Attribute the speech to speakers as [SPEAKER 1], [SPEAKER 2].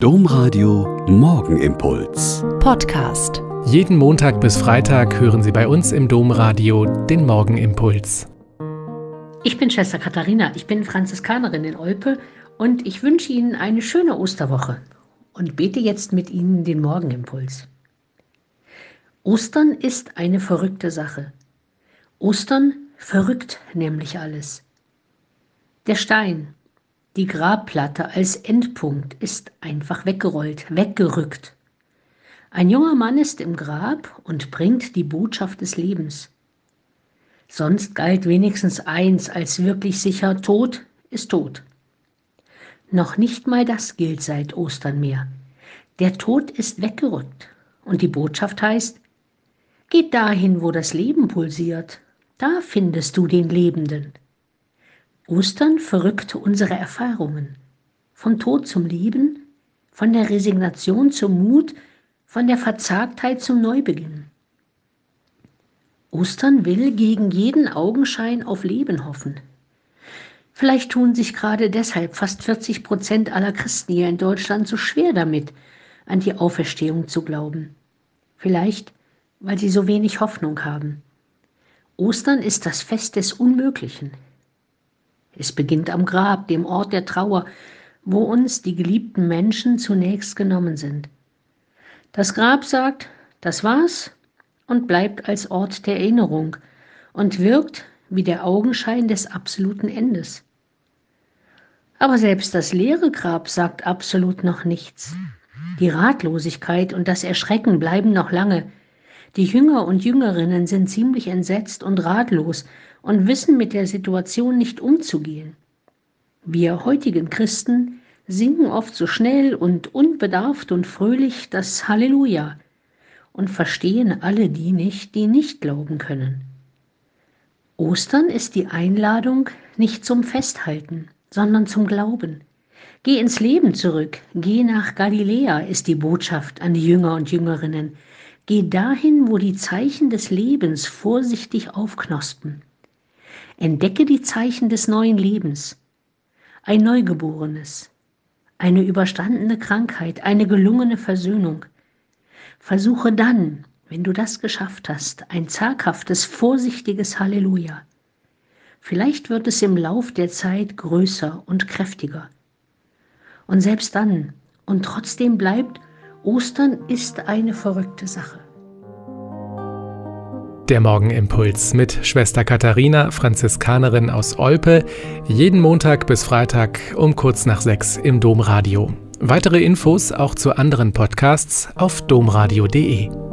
[SPEAKER 1] Domradio Morgenimpuls.
[SPEAKER 2] Podcast.
[SPEAKER 3] Jeden Montag bis Freitag hören Sie bei uns im Domradio den Morgenimpuls.
[SPEAKER 4] Ich bin Schwester Katharina, ich bin Franziskanerin in Olpe und ich wünsche Ihnen eine schöne Osterwoche und bete jetzt mit Ihnen den Morgenimpuls. Ostern ist eine verrückte Sache. Ostern verrückt nämlich alles. Der Stein, die Grabplatte als Endpunkt ist einfach weggerollt, weggerückt. Ein junger Mann ist im Grab und bringt die Botschaft des Lebens. Sonst galt wenigstens eins als wirklich sicher, Tod ist tot. Noch nicht mal das gilt seit Ostern mehr. Der Tod ist weggerückt und die Botschaft heißt, geht dahin, wo das Leben pulsiert, da findest du den Lebenden. Ostern verrückte unsere Erfahrungen. Vom Tod zum Leben, von der Resignation zum Mut, von der Verzagtheit zum Neubeginn. Ostern will gegen jeden Augenschein auf Leben hoffen. Vielleicht tun sich gerade deshalb fast 40 Prozent aller Christen hier in Deutschland so schwer damit, an die Auferstehung zu glauben. Vielleicht, weil sie so wenig Hoffnung haben. Ostern ist das Fest des Unmöglichen. Es beginnt am Grab, dem Ort der Trauer, wo uns die geliebten Menschen zunächst genommen sind. Das Grab sagt, das war's und bleibt als Ort der Erinnerung und wirkt wie der Augenschein des absoluten Endes. Aber selbst das leere Grab sagt absolut noch nichts. Die Ratlosigkeit und das Erschrecken bleiben noch lange. Die Jünger und Jüngerinnen sind ziemlich entsetzt und ratlos und wissen mit der Situation nicht umzugehen. Wir heutigen Christen singen oft so schnell und unbedarft und fröhlich das Halleluja und verstehen alle die nicht, die nicht glauben können. Ostern ist die Einladung nicht zum Festhalten, sondern zum Glauben. Geh ins Leben zurück, geh nach Galiläa ist die Botschaft an die Jünger und Jüngerinnen. Geh dahin, wo die Zeichen des Lebens vorsichtig aufknospen. Entdecke die Zeichen des neuen Lebens. Ein Neugeborenes, eine überstandene Krankheit, eine gelungene Versöhnung. Versuche dann, wenn du das geschafft hast, ein zaghaftes, vorsichtiges Halleluja. Vielleicht wird es im Lauf der Zeit größer und kräftiger. Und selbst dann, und trotzdem bleibt, Ostern ist eine verrückte Sache.
[SPEAKER 3] Der Morgenimpuls mit Schwester Katharina, Franziskanerin aus Olpe, jeden Montag bis Freitag um kurz nach sechs im Domradio. Weitere Infos auch zu anderen Podcasts auf domradio.de.